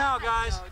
now, guys.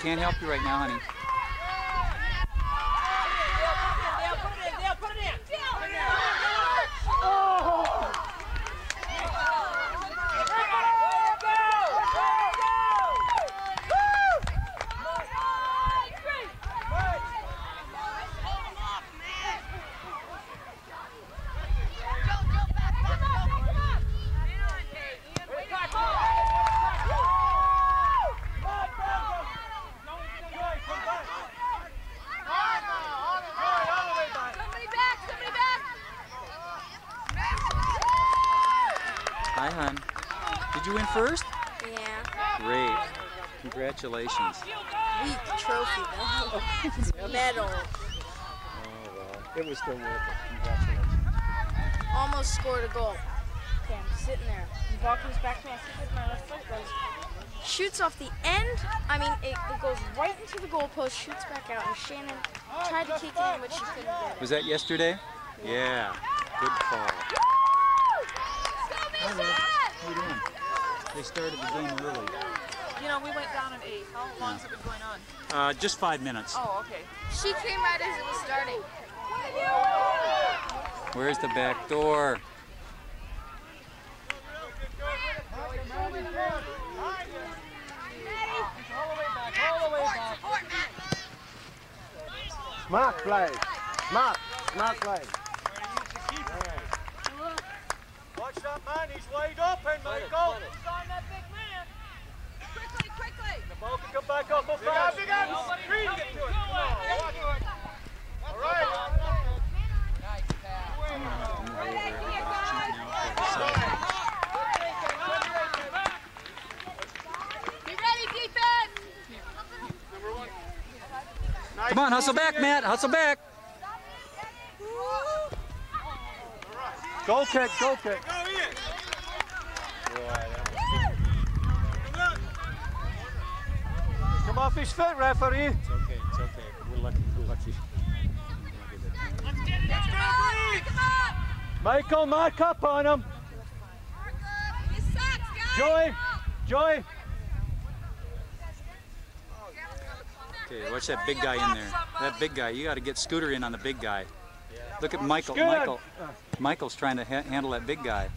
Can't help you right now, honey. First? Yeah. Great. Congratulations. Weak trophy though. Medal. Oh, well, it was still worth it. Congratulations. Almost scored a goal. Okay, I'm sitting there. The ball comes back to me. I sit with my left foot. Goes, shoots off the end. I mean, it, it goes right into the goalpost. Shoots back out. And Shannon tried to kick it in, but she couldn't get it. Was that yesterday? Yeah. Good call. Let's go, Mason! How you doing? They started the game early. You know, we went down at eight. How long's it been going on? Uh, just five minutes. Oh, okay. She came right as it was starting. Where's the back door? Smart play. Smart. Smart play. Watch that man, he's wide open, Michael. Quickly, quickly! The ball can come back up up fast. Big up, Green, get to it. Come on, watch it. All right. Nice pass. Right idea, guys! Be ready, defense! Come on, hustle back, Matt. Hustle back. Goal kick, goal kick. Go Ian. Come off his foot, referee. It's okay, it's okay. We're lucky, we're lucky. Let's go, Green! Come on! Michael, mark up on him. He sucks, guys! Joey, Joey. Okay, watch that big guy in there. That big guy. You got to get Scooter in on the big guy. Look at Michael. Michael. Michael's trying to ha- handle that big guy.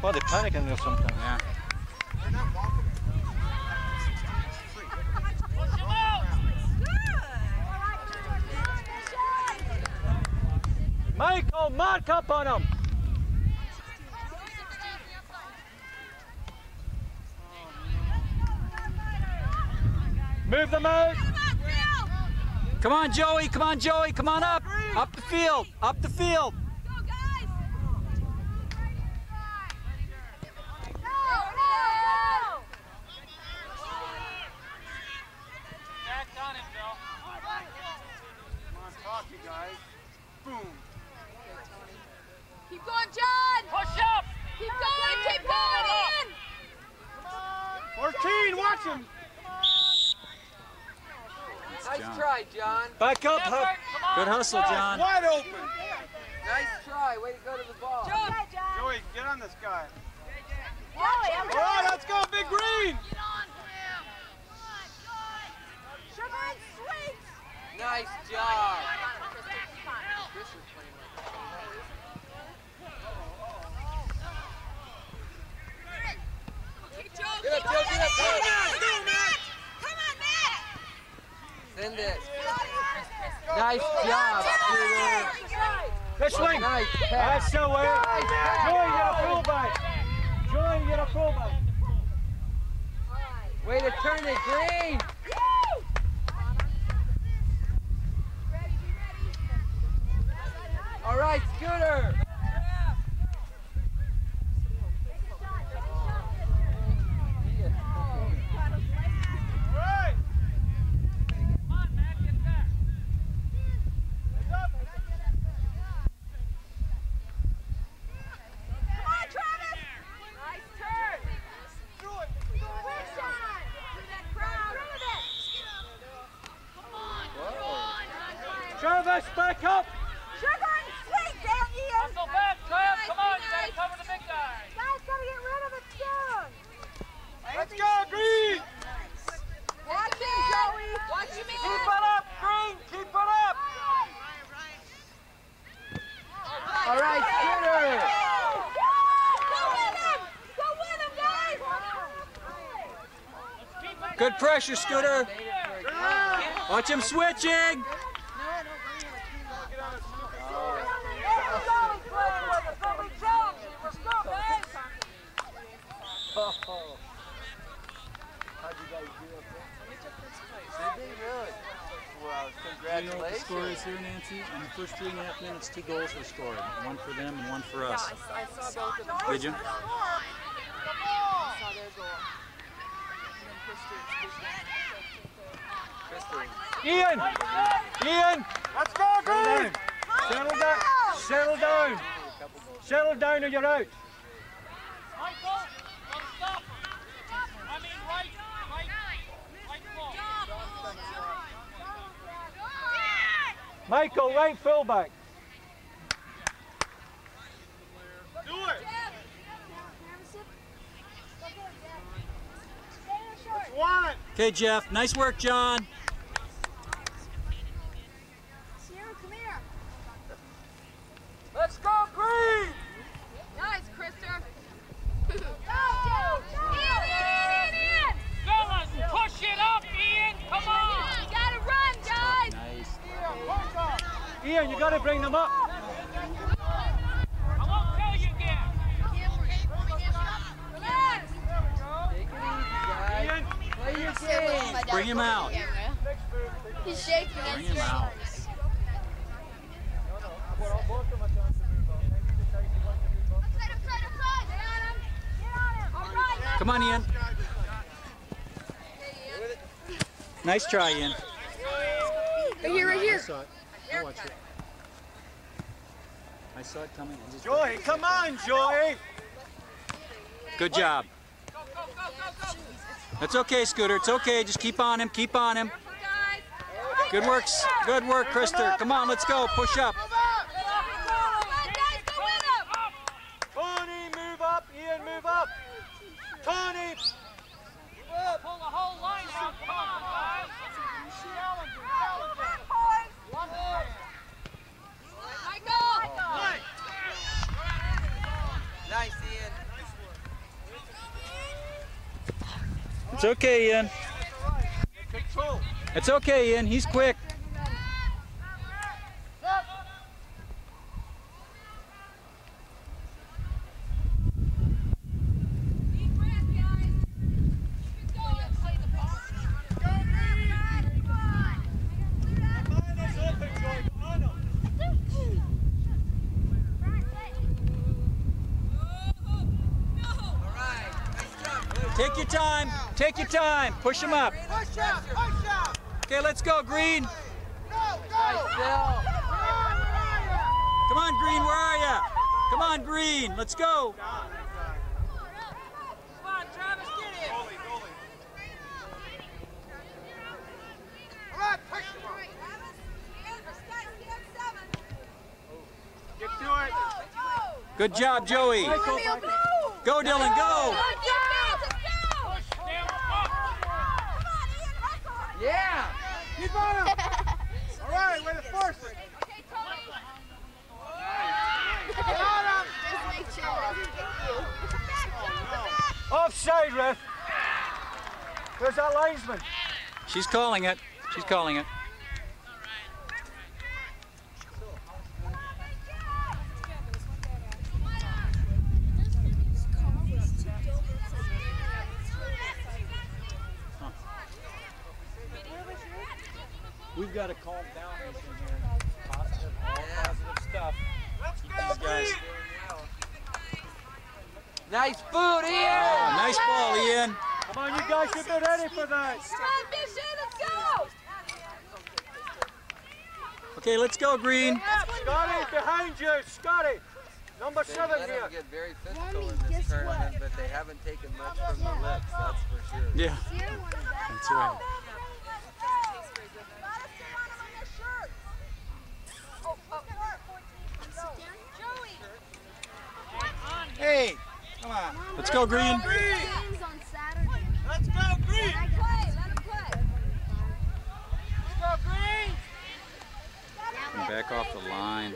Oh, they're panicking there sometimes. Yeah. Michael, mark up on him. Move them out. Come on, Joey. Come on, Joey. Come on up. Up the field. Up the field. Go, guys! Go, go! Come on, talk, you guys. Boom. Keep going, John! Push up! Keep going, keep going, Ian! 14, watch him. Nice John. try, John. Back up. Effort, Huck. Good hustle, John. Wide open. Nice try. Way to go to the ball. Joey, get on this guy. Joey, I'm All right, let's go, Big Green. Sugar and sweets! Nice job. Keep Joe, Get up, keep Joe, going, get up, Come Joe. on, Matt! Come on, Matt! Send it. Nice job. This way. Nice. That's the way. Joey, get a fullback. Joey, get a fullback. Way to turn it, Green. All right, Scooter. All right. Come on, Travis! Nice turn! Through it. Quick shot! Through that crowd! Through it! Come on, come on! Travis, back up. Sugar and sweet, damn Ian! Hustle back, Trev. Nice, Come on, be you gotta nice. cover the big guy. Guys, gotta get rid of it soon! Let's go, Green. Watch him, Joey! Watch him, Keep it up, Green. Keep it up. All right, Scooter. Go with him! Go with him, guys! Good pressure, Scooter. Watch him switching. There you go, he's playing with us. Don't be challenging. Let's go, guys! How'd you guys do up there? Did they really? Well, congratulations. know what the score is here, Nancy? In the first three and a half minutes, two goals were scored. One for them and one for Yeah, us. I, I saw both of them. Did you? I saw their goal. And then Christie. Ian! Ian! Let's go, Green! Settle down. Settle down. Settle down or you're out. Michael, stop. I mean, right, right, right. Michael, right fullback. Do it. One. Okay, Jeff. Nice work, John. Sierra, come here. Let's go, Green. Nice, Krister. Go, go, go. Ian, Ian, Ian, Fellas, push it up, Ian. Come on. You gotta run, guys. Nice. Ian, you got to bring them up. I won't tell you again. Ian, Play your game. Bring him out. He's shaking Bring him out. Come on, Ian. Nice try, Ian. Right here, right here. saw it. I watched it. I saw it coming. I just- Joey, come on, Joy. Good job. That's okay, Scooter. It's okay. Just keep on him. Keep on him. Good work. s- Good work, Krister. Come on, let's go. Push up. Tony, move up. Ian, move up. Tony. Pull the whole line out. Come on, guys. Nice, Ian. It's okay, Ian. It's okay, Ian. He's quick. Mine is open, Joey. On him. All right. Nice job. Take your time. Take your time. Push him up. Push out, push out. Okay, let's go, Green. Go, go. Come on, Green. Where are you? Come on, Green. Let's go. Come on, Travis, get in. Come on, push him on. Get to it. Good job, Joey. Go, Dylan. Go. Yeah. Keep on him. All right, way to force it. Got him. Offside, ref. Where's that linesman? She's calling it. She's calling it. We've got to calm down this in here. Positive, all positive stuff. Let's Keep go, these guys. Green. Nice food, Ian. Oh, nice ball, Ian. Come on, you guys should be ready for that. Come on, Bishop, Let's go! Okay, let's go, Green. Scotty, behind you. Scotty. Number They seven let here. get very physical in this tournament, but they haven't taken much from the lips, that's for sure. Yeah, that's right. Hey, come on. Let's go, Green. Games on Saturday. Let's go, Green. Let him play, let him play. Let's go, Green. Back off the line.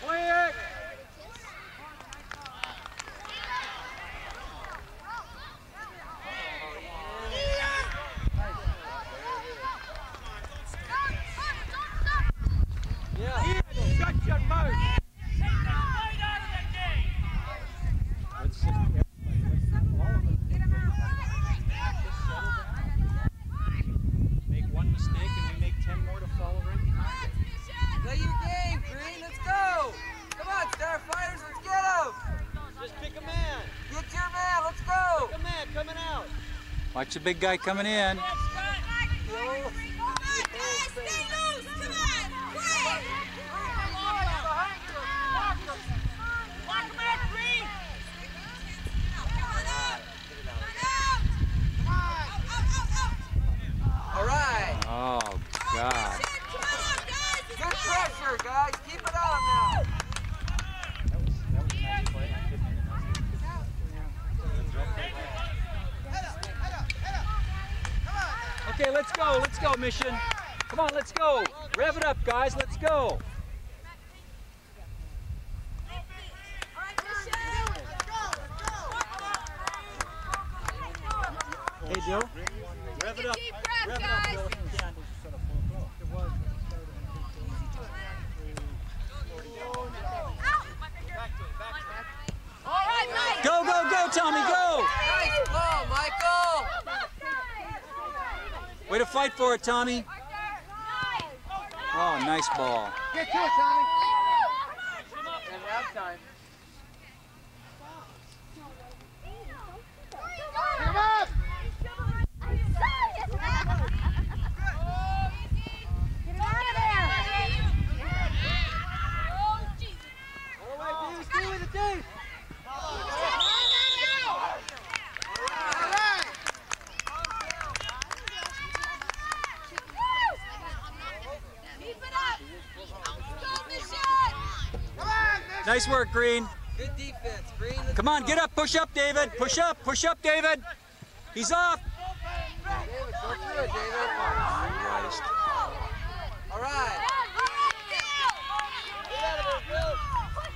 Play it. Yeah. Ian, shut your mouth. Let's just, Watch the big guy coming in. All right. Oh, God. Good pressure, guys. Keep it on now. Okay, let's go. Let's go, Mission. Come on, let's go. Rev it up, guys. Let's go. Hey, Joe. Rev it up. Deep breath, Rev it up, guys. Bill, if you can. All right, Mike. Go, go, go, Tommy, go. Nice ball, Michael. Way to fight for it, Tommy. Oh, nice ball. Get to it, Tommy. Nice work, Green. Good defense. Green. Come on, get up, push up, David. Push up, push up, David. He's off. David, go through it, David. All right.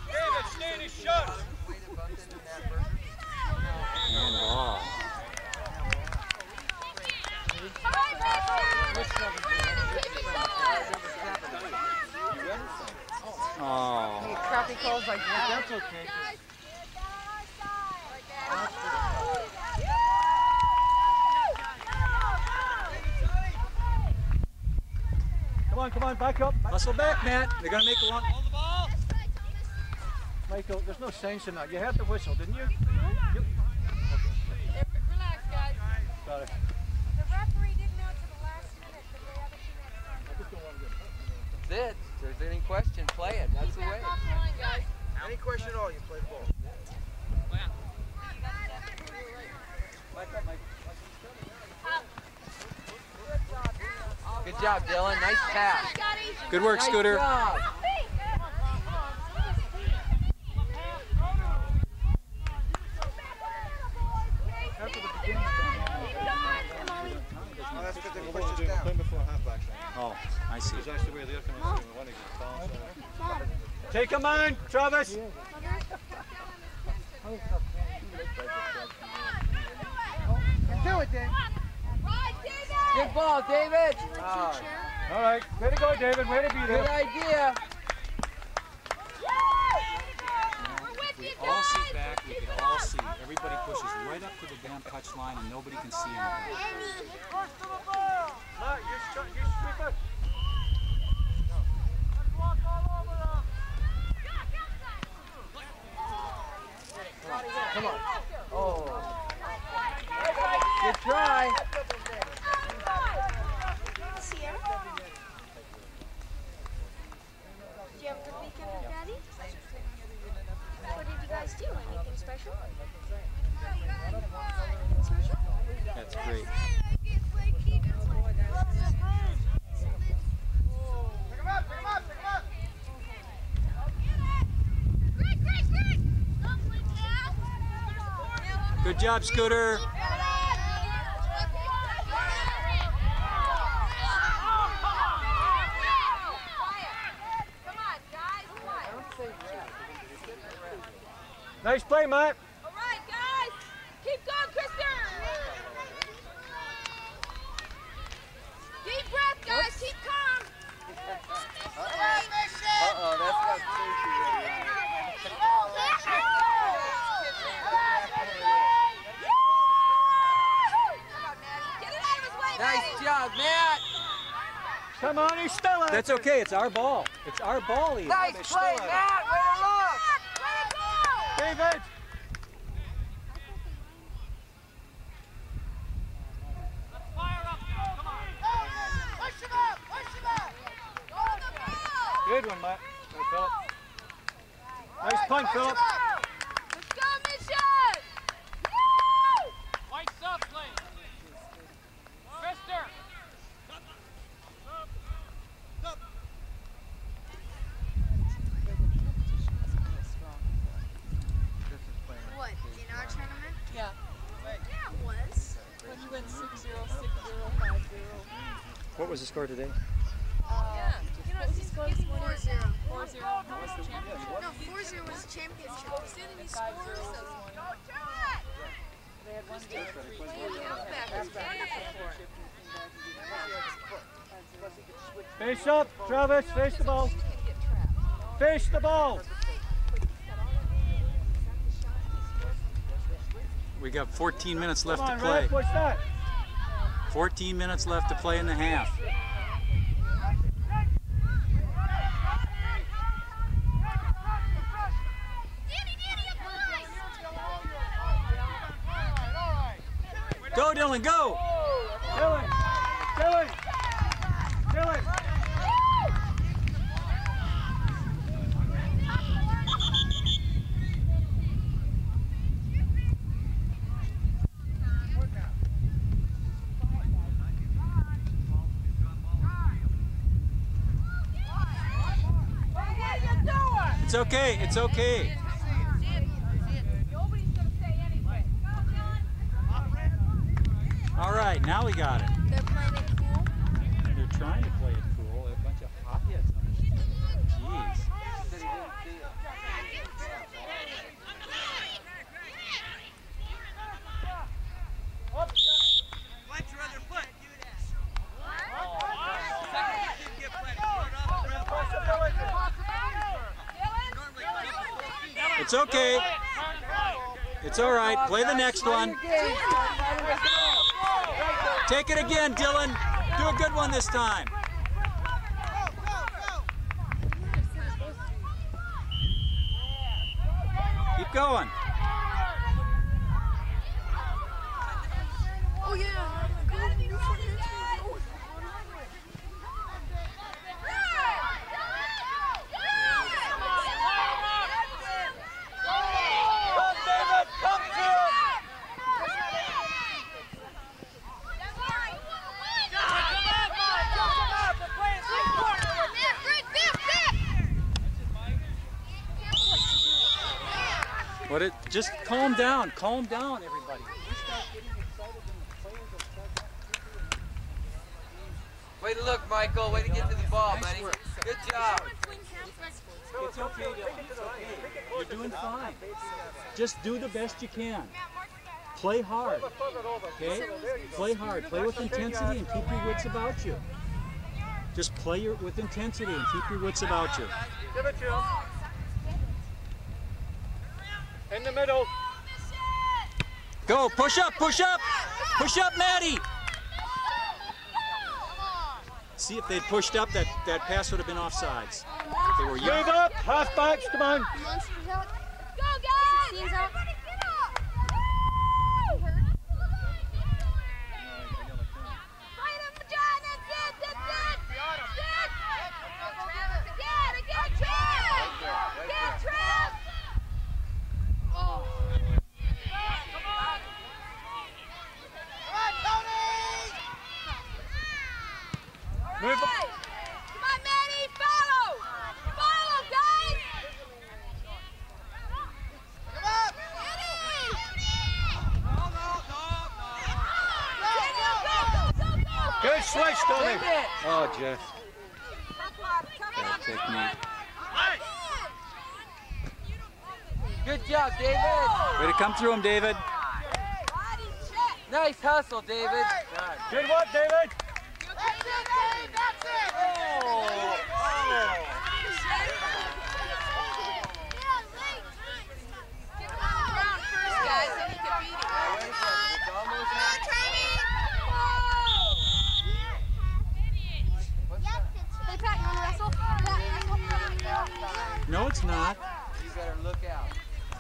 David, stand and shut. Way to bump into that burger. And ball. Oh, Crappy calls like that. That's okay. Come on, come on, back up. hustle back, Matt. They're gonna make a long. Michael, there's no sense in that. You heard the whistle, didn't you? Relax, guys. Sorry. The referee didn't know to the last minute that the other team had That's it. If there's any question, play it. That's the way. Off the line, guys. Any question at all, you play the ball. Good job, Dylan. Nice pass. Good work, Nice Scooter. job. Oh, that's because they pushed us down. Playing before halfback. I see. That's the way they're coming through. One against pass. Take him on, Travis. Get to it, Dave. Good ball, David. All right, way to go, David. Way to be there. Good there. idea. All sit back. We can all see. Everybody pushes right up to the damn touch line, and nobody can see anything. Sweep it. Come on. Oh. Good try. Sierra? Did you have a good weekend with Daddy? What did you guys do? Anything special? Anything special? That's great. Pick him up, pick him up, pick him up. Good job, Scooter. Nice play, Matt. fouled, Matt. Come on, he's still out. That's okay. It's our ball. It's our ball. Even. Nice play, Matt. Way to look. David. Good one, Matt. Nice punt, Philip. Travis. Face the ball. You can get trapped. Face the ball. We got 14 minutes left Come to play. Red. What's that? 14 minutes left to play in the half. Go, Dylan, go! Dylan. Dylan. It's okay, it's okay. All right, now we got it. They're playing it cool. They're trying to play it cool. They're a bunch of hotheads on the team. Jeez. Said he didn't see it. It's okay. It's all right. Play the next one. Take it again, Dylan. Do a good one this time. Keep going. Oh, yeah. What it just calm down. Calm down, everybody. Way to look, Michael. Way to get to the ball, buddy. Good job. It's okay, Dylan. It's okay. You're doing fine. Just do the best you can. Play hard. Okay? Play hard. Play with intensity and keep your wits about you. Just play your, with intensity and keep your wits about you. Give it to him. In the middle. Go, push up, push up, push up, Maddie. See if they'd pushed up, that, that pass would have been offsides. If they were young. Move up. Halfbacks, come on. Monsters out. Go, guys! 16's out. Fight him, John! That's it! That's it! Again! Again, Trav! Again, Trav! Oh. Move up. Come on, Manny! Follow! Follow, guys! Come on! Manny! Good switch, Tony. Oh, Jeff. Bad technique. Good job, David. Way to come through him, David. Nice hustle, David. Good work, David. Hey, No, it's not. You better look out.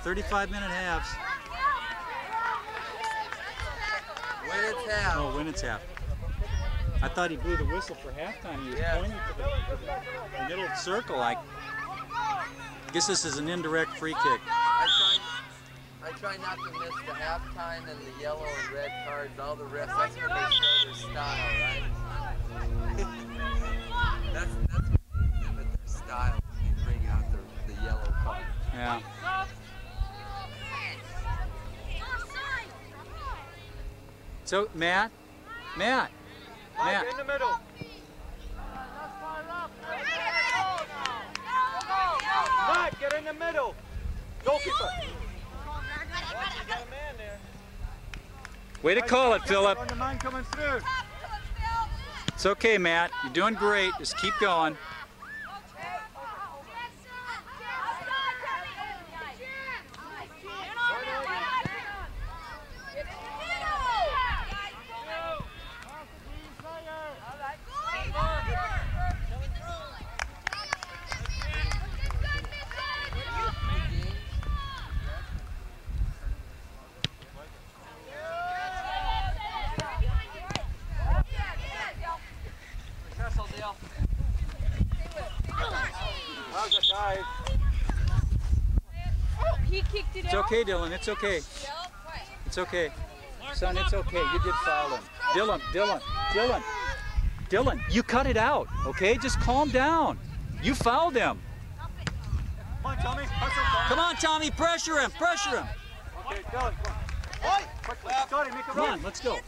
35 minute halves. Win its half. Oh, when it's half. I thought he blew the whistle for halftime. He was Yeah. pointing to the, to the middle circle. I guess this is an indirect free kick. I try, I try not to miss the halftime and the yellow and red cards. All the refs, that's where they show their style, right? that's, that's what they exhibit their style Yeah. So Matt, Matt, Mike, Matt. in the middle. Mike, get in the middle. Goalkeeper. Got a man there. Way to call it, Philip. On the man coming through. It's okay, Matt. You're doing great. Just keep going. How's the dive? He kicked it It's out. Okay, Dylan. It's okay. It's okay. Son, it's okay. You did foul him. Dylan, Dylan, Dylan, Dylan, you cut it out, okay? Just calm down. You fouled him. Come on, Tommy. Come on, Tommy, pressure him, pressure him. Okay, Dylan, come on. Quickly, Scotty, make a Come on, let's go.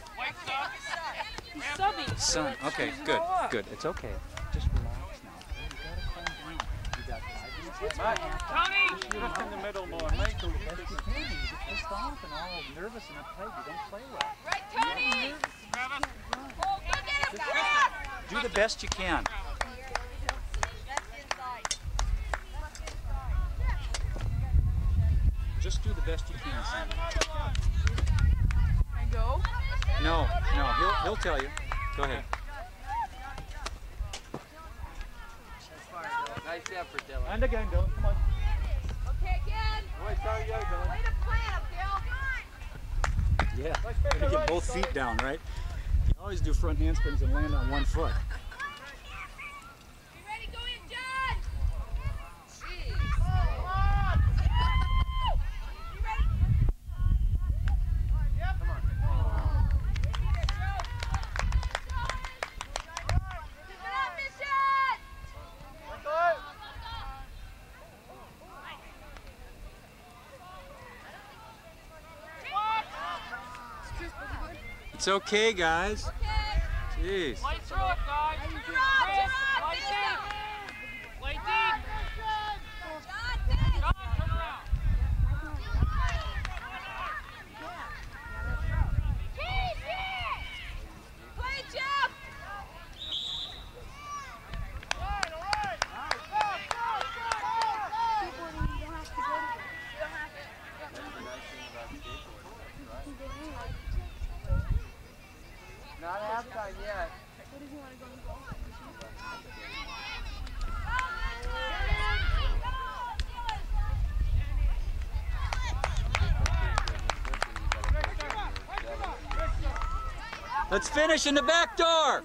Son, okay, good, good. It's okay. Just relax now. okay? You gotta calm down. You got five minutes. Mike, just in the middle more. Michael, Best you can. You get pissed off and all nervous and uptight. You don't play well. Right, Tony! Oh, go get him, Chris! Do the best you can. Just do the best you can, son. I go. No, no, he'll, he'll tell you. Go ahead. Nice effort, Dylan. And again, Dylan. Come on. Okay, again. Right, sorry, yeah, Dylan. Way to plant up, Gil. Yeah. Nice Gotta right, get both Scotty. feet down, right? You always do front handsprings and land on one foot. You ready? Go in, John! Jeez. You ready? Keep it up, Mission! It's okay, guys. Okay. Jeez. Play through it, guys. Turn up, turn up, Play Mission! deep. Play deep. John, finish! John, turn around. Keep it! Play, Jeff! Not halftime yet. Let's finish in the back door.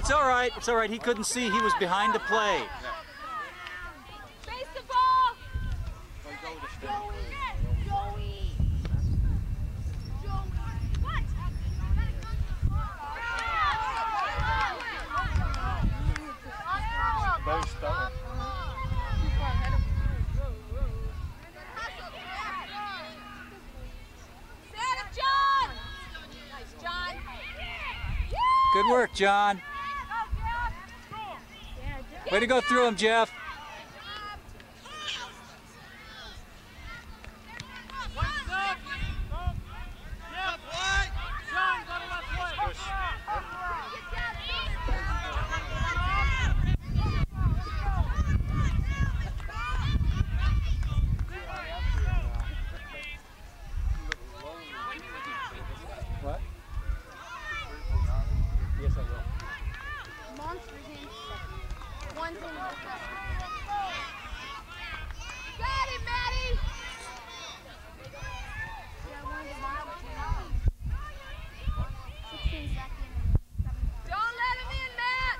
It's all right. It's all right. He couldn't see. He was behind the play. Face the ball. Good work, John. Way to go through him, Jeff. What? Yes, I will. Monsters in one thing. Got him, Maddie! Don't let him in, Matt!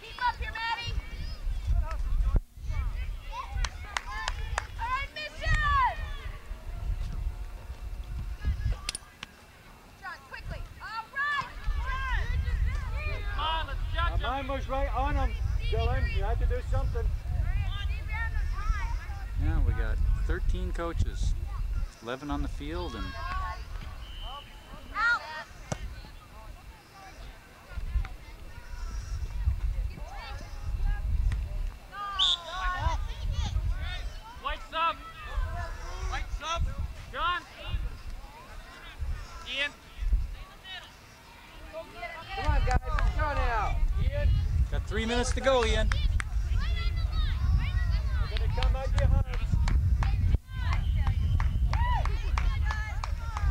Keep up here, Maddie! Alright, mission! John, quickly! Alright! My mind was right on him, Dylan. You had to do something. Yeah, we got 13 coaches, 11 on the field, and Out. Lights up. Lights up. John. Ian. Come on, guys, let's go now. got three minutes to go, Ian.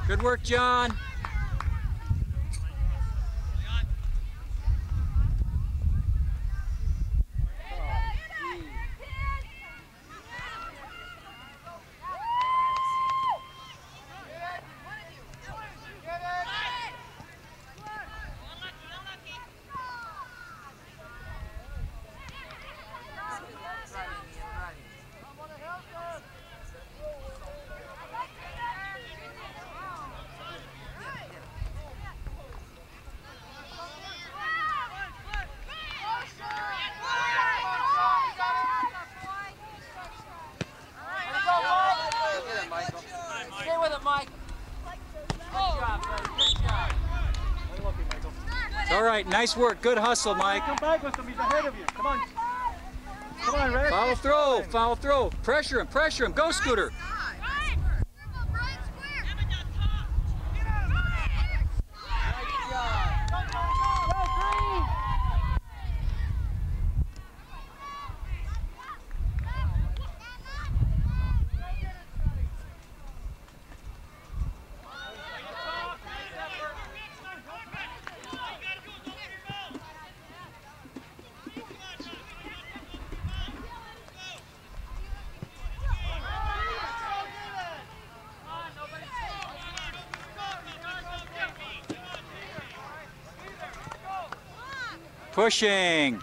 Good work, John. Go get it, Michael. Stay with it, Mike. Good job, buddy. Good job. Unlucky, Michael. It's all right. Nice work. Good hustle, Mike. Come back with him. He's ahead of you. Come on. Come on, Red. Foul throw. Foul throw. Pressure him. Pressure him. Go, Scooter. Pushing.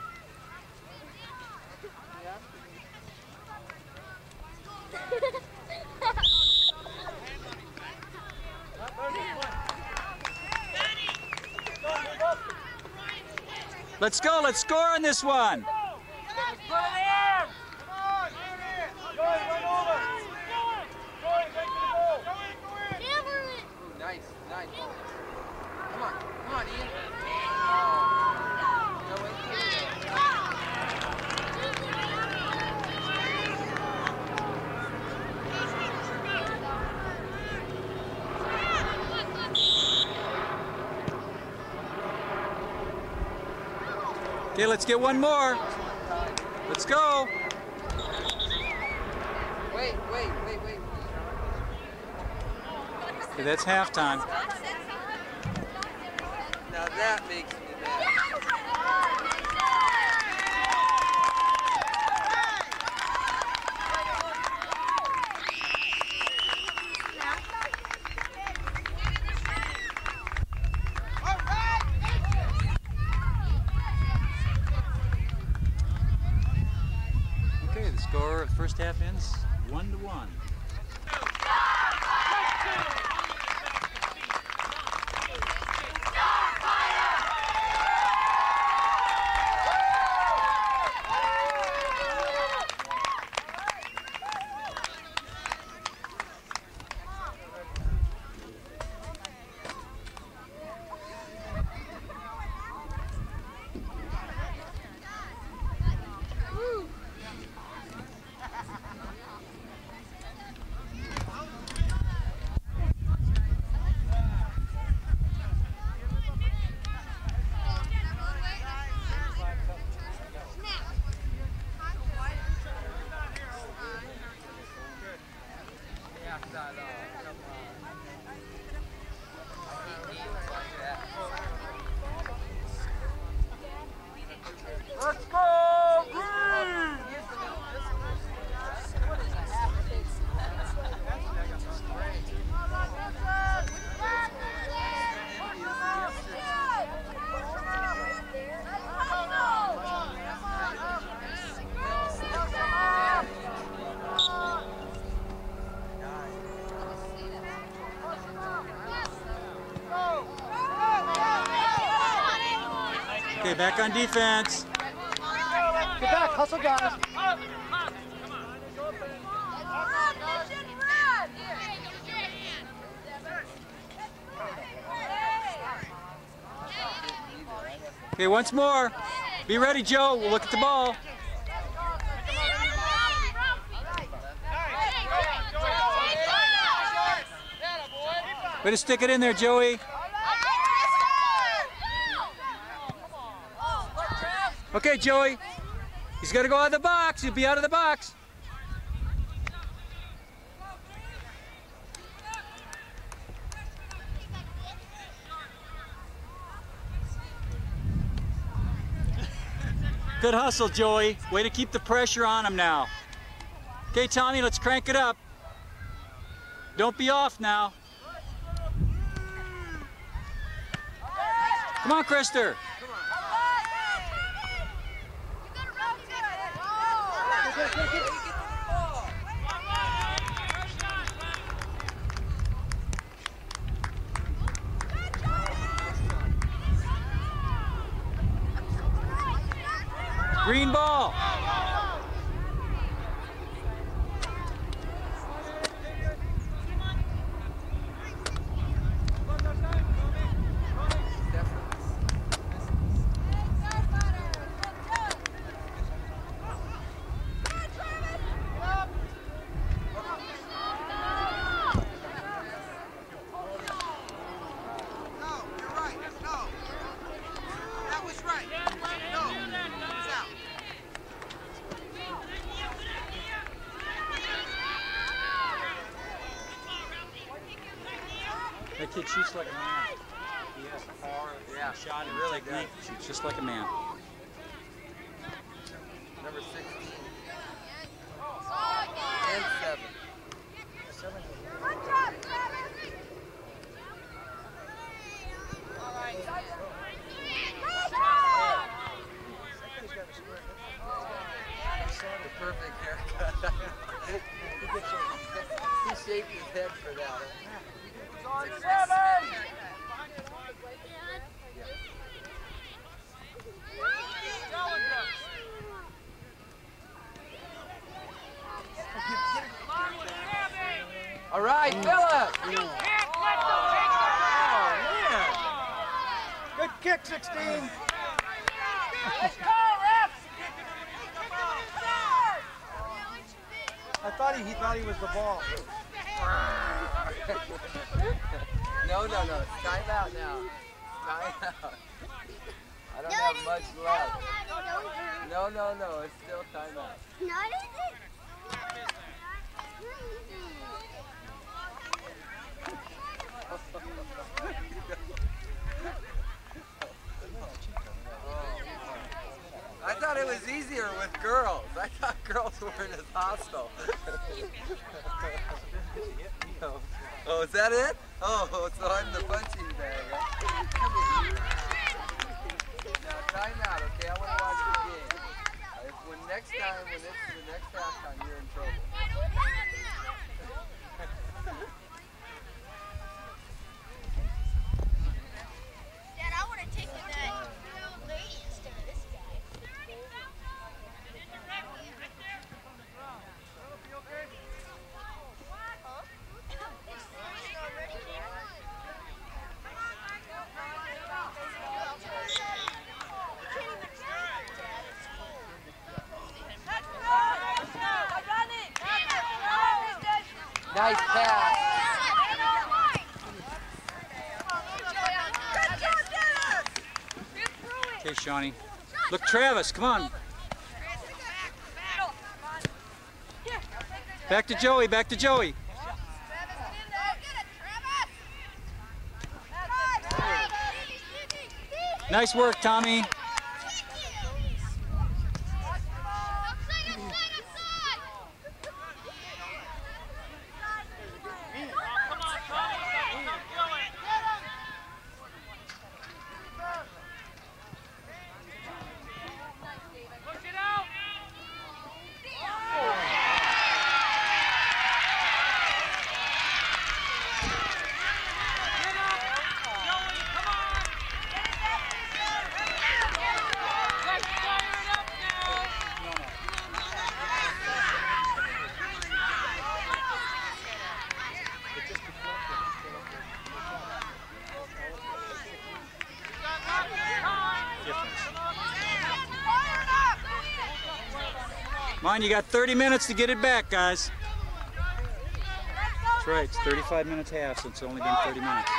Let's go. Let's score on this one. Put it in. Joey, run over. Joey, take the ball. Ooh, nice, nice. Come on, come on, Ian. No, wait. Okay, let's get one more. Let's go. Wait, wait, wait, wait. Okay, that's halftime. Now that makes me mad. one to one. Yeah, not, uh, come on. I hate games like that. Let's go, Green! What is a half Back on defense. Get back, hustle, guys. Okay, once more. Be ready, Joe. We'll look at the ball. Way to stick it in there, Joey. Okay, Joey. He's got to go out of the box. He'll be out of the box. Good hustle, Joey. Way to keep the pressure on him now. Okay, Tommy, let's crank it up. Don't be off now. Come on, Krister. Green ball. No, you're right. No. That was right. No. It's out. That kid shoots like a man. He has power. Yeah, shot and really good. Shoots just like a man. Number 16. And 7. The perfect haircut. he shaped his head for that. On seven! All right, Philip. Good kick, 16. I thought he, he thought he was the ball. No, no, no. It's time out now. Time out. I don't have much left. No, no, no. It's still time out. I thought it was easier with girls. I thought girls weren't as hostile. oh, is that it? Oh, so I'm the punching bag. Now, time out, okay? I want to watch the game. Next time, when it's the next halftime, you're in trouble. Shawnee. Look, Travis, come on. Back to Joey, back to Joey. Nice work, Tommy. You got 30 minutes to get it back, guys. That's right, it's 35 minutes half, so it's only been 30 minutes.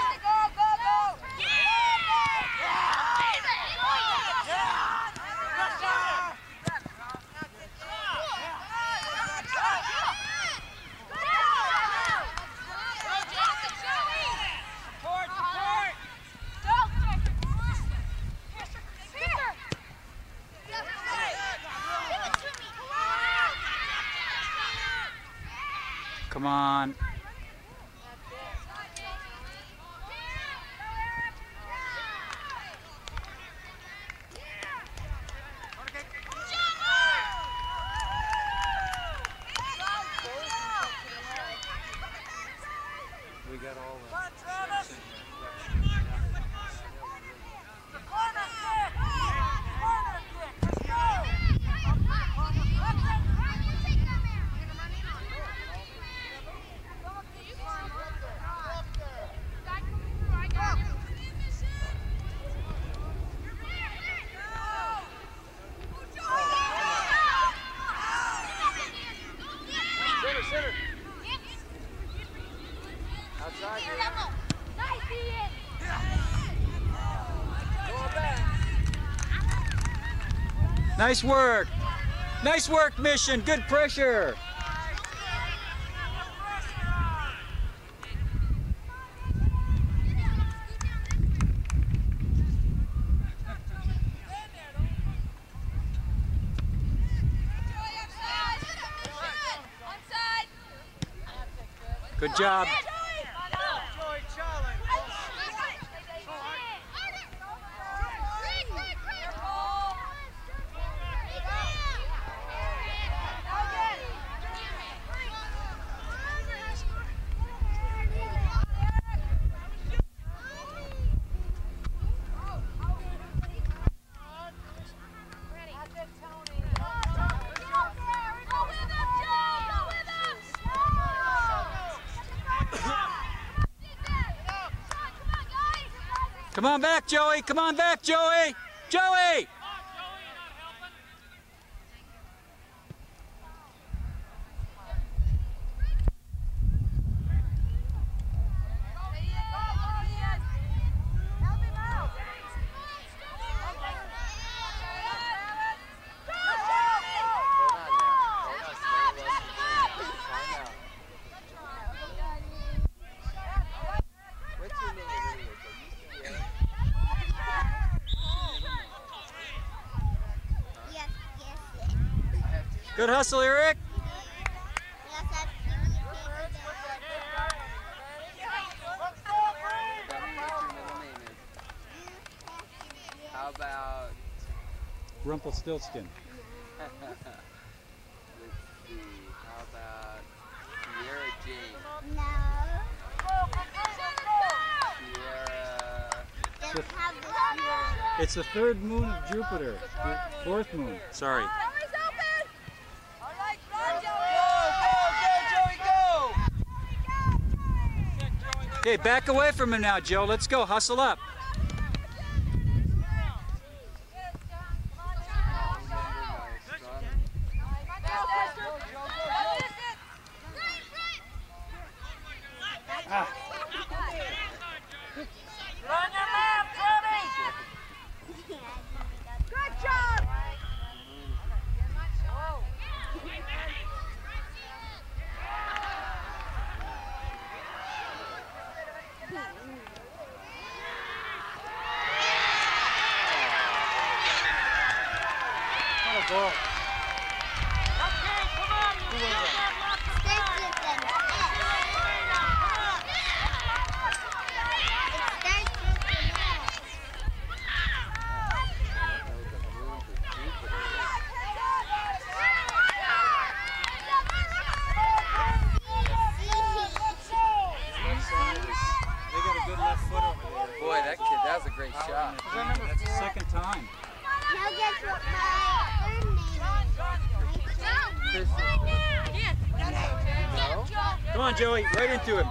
Come on. We got all the Center, center. Outside here. Going back. Nice work. Nice work, Mission. Good pressure. Good job. Joey, challenge. Come on back, Joey. Come on back, Joey. Joey! Hold on now. Hold on. Slow motion. Time out. We're two minutes anyway, so you can get it. Yes, yes, I have two Good hustle, Eric. yes, I've seen you Tell me what your middle name is. How about Rumpelstiltskin. How about Sierra Jane? No. Uh, Sierra the. It's the third moon of Jupiter. Fourth moon. Sorry. Okay, back away from him now, Joe. Let's go. Hustle up.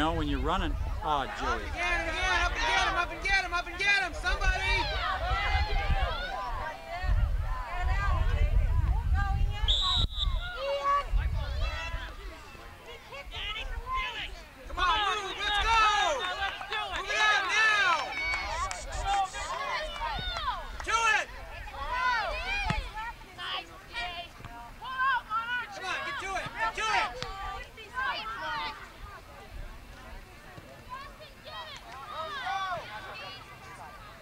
You know, when you're running. Ah, oh, Joey.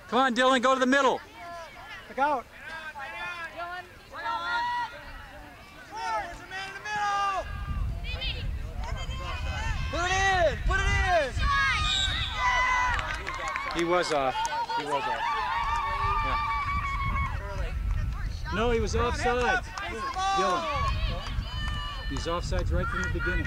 Come on, Dylan, go to the middle. Look out. Put it in! Put it in! He was off. He was off. Yeah. No, he was offside. Dylan. He's offsides right from the beginning.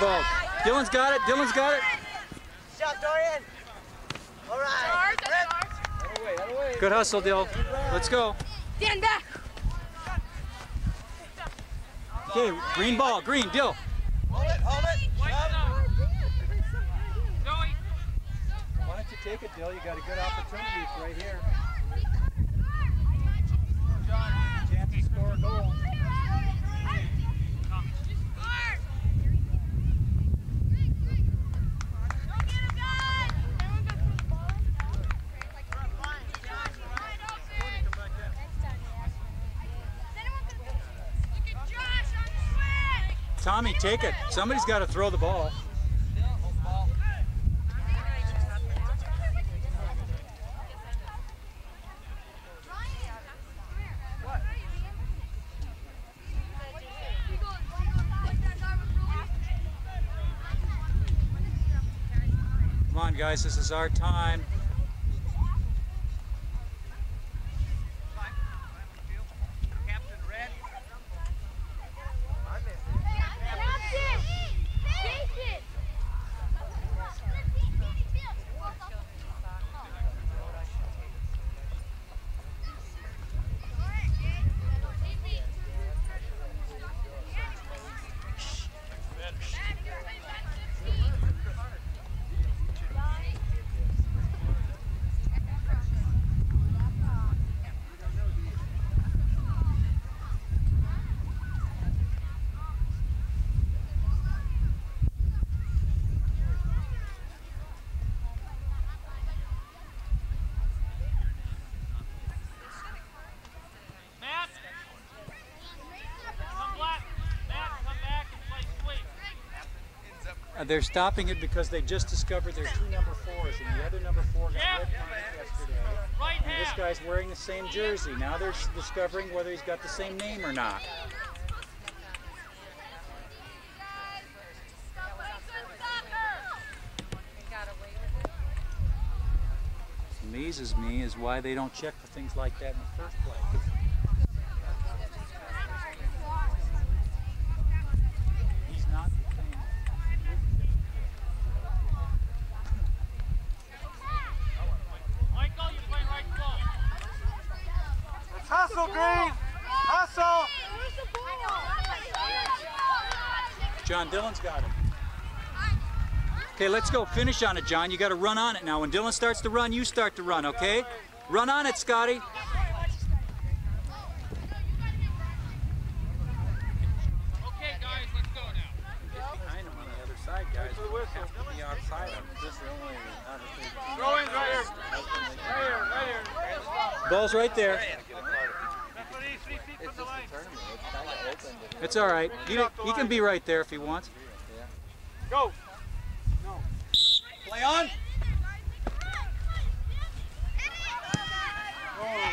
Ball. Dylan's got it. Dylan's got it. Shot, Dorian! All right! Good hustle, Dill. Let's go. Stand back. Okay, green ball. Green, Dill. Hold it. Hold it. Why don't you take it, Dill? You got a good opportunity right here. Chance to score a goal. Tommy, take it. Somebody's got to throw the ball. Come on, guys. This is our time. Captain Red. Uh, They're stopping it because they just discovered their two number fours, and the other number four got red cards yesterday. Right And this guy's wearing the same jersey. Now they're discovering whether he's got the same name or not. Amazes me is why they don't check for things like that in the first place. He's not the thing. Michael, you play right slow. Let's hustle, Green. Hustle. John Dylan's got it. Okay, let's go. Finish on it, John. You got to run on it now. When Dylan starts to run, you start to run, okay? Run on it, Scotty. Okay, guys, let's It's all right. He, he can be right there if he wants. Go. Play on. Oh.